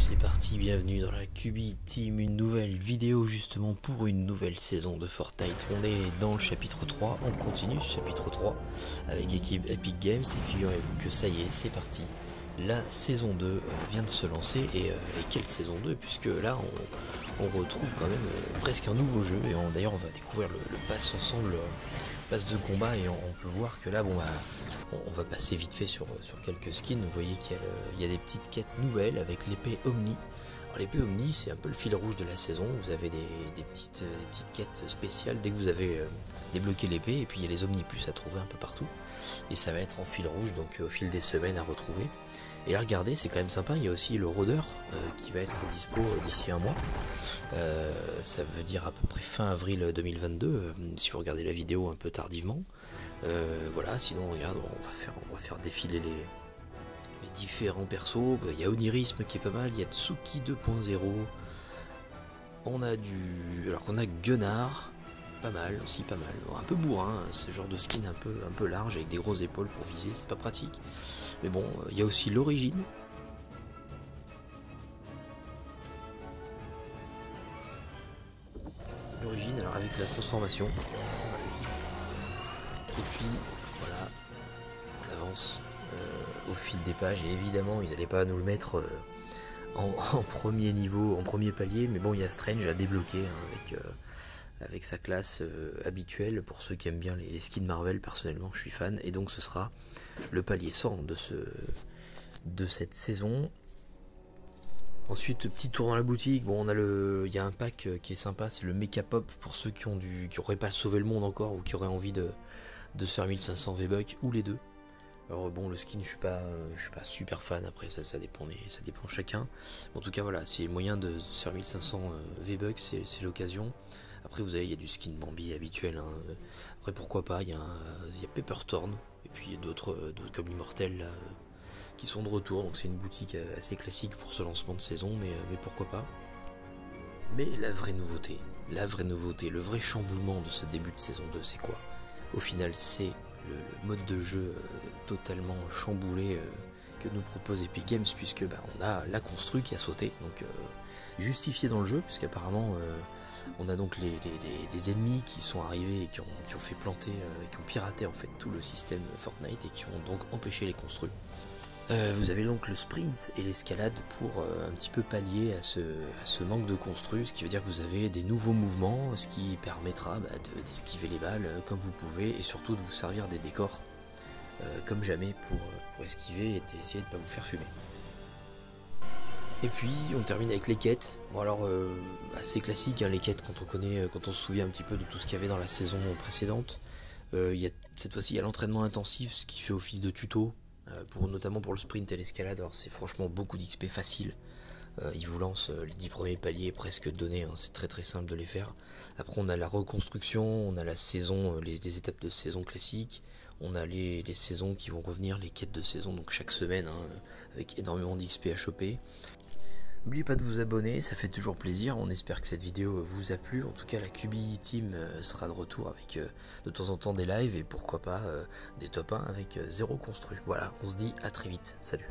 c'est parti, bienvenue dans la QB Team, une nouvelle vidéo justement pour une nouvelle saison de Fortnite. On est dans le chapitre 3, on continue ce chapitre 3 avec l'équipe Epic Games et figurez-vous que ça y est, c'est parti. La saison 2 euh, vient de se lancer et, euh, quelle saison 2 puisque là on, retrouve quand même euh, presque un nouveau jeu et d'ailleurs on va découvrir le, le pass ensemble, pass de combat et on, on peut voir que là bon bah on va passer vite fait sur, quelques skins. Vous voyez qu'il y, a des petites quêtes nouvelles avec l'épée Omni. L'épée Omni, c'est un peu le fil rouge de la saison. Vous avez des, petites, quêtes spéciales dès que vous avez euh, débloqué l'épée. Et puis il y a les Omnipus à trouver un peu partout. Et ça va être en fil rouge, donc euh, au fil des semaines à retrouver. Et là, regardez, c'est quand même sympa. Il y a aussi le rôdeur euh, qui va être dispo d'ici un mois. Ça veut dire à peu près fin avril 2022, euh, si vous regardez la vidéo un peu tardivement. Voilà, sinon regarde, on faire, on va faire défiler les, les différents persos. Il y a Onirisme qui est pas mal, il y a Tsuki 2.0. On a du. Alors qu'on a Gunnar, pas mal aussi, pas mal. Un peu bourrin, hein, ce genre de skin un peu, un peu large avec des grosses épaules pour viser, c'est pas pratique. Mais bon, il y a aussi l'origine. L'origine, alors avec la transformation. Et puis, voilà, on avance euh, au fil des pages. Et évidemment, ils n'allaient pas nous le mettre euh, en, premier niveau, en premier palier. Mais bon, il y a Strange à débloquer hein, avec, euh, avec sa classe euh, habituelle. Pour ceux qui aiment bien les, les, skins Marvel, personnellement, je suis fan. Et donc, ce sera le palier 100 de, ce, de cette saison. Ensuite, petit tour dans la boutique. Bon, on a le, il y a un pack qui est sympa, c'est le Mecha Pop pour ceux qui ont du, qui auraient pas sauvé le monde encore ou qui auraient envie de, de se faire 1500 V-Bucks ou les deux. Alors bon, le skin, je suis pas, je suis pas super fan. Après, ça, ça dépend, ça dépend chacun. En tout cas, voilà, c'est le moyen de faire 1500 V-Bucks, c'est l'occasion. Après, vous avez, il y a du skin Bambi habituel. Hein. Après, pourquoi pas, il y a, il y a Pepper Thorn et puis d'autres, comme l'immortel qui sont de retour, donc c'est une boutique assez classique pour ce lancement de saison, mais, mais, pourquoi pas. Mais la vraie nouveauté, la vraie nouveauté, le vrai chamboulement de ce début de saison 2, c'est quoi? Au final, c'est le, mode de jeu euh, totalement chamboulé euh, que nous propose Epic Games, puisque bah, on a la construit qui a sauté, donc euh, justifié dans le jeu, puisqu'apparemment on a donc les, ennemis qui sont arrivés et qui ont, fait planter, qui ont piraté en fait tout le système Fortnite et qui ont donc empêché les construits. Euh, vous avez donc le sprint et l'escalade pour euh, un petit peu pallier à ce, manque de construit, ce qui veut dire que vous avez des nouveaux mouvements, ce qui permettra bah, d'esquiver de, les balles euh, comme vous pouvez et surtout de vous servir des décors euh, comme jamais pour, pour esquiver et essayer de ne pas vous faire fumer. Et puis on termine avec les quêtes. Bon alors assez classique hein, les quêtes quand on connaît, quand on se souvient un petit peu de tout ce qu'il y avait dans la saison précédente. y a, cette fois-ci il y a l'entraînement intensif, ce qui fait office de tuto euh, pour, notamment pour le sprint et l'escalade. Alors c'est franchement beaucoup d'XP facile. Euh, il vous lance euh, les 10 premiers paliers presque donnés, hein. c'est très très simple de les faire. Après on a la reconstruction, on a la saison, les, les étapes de saison classiques, on a les, saisons qui vont revenir, les quêtes de saison, donc chaque semaine, hein, avec énormément d'XP à choper. N'oubliez pas de vous abonner, ça fait toujours plaisir. On espère que cette vidéo vous a plu. En tout cas, la QB Team sera de retour avec de temps en temps des lives et pourquoi pas des top 1 avec zéro construit. Voilà, on se dit à très vite. Salut.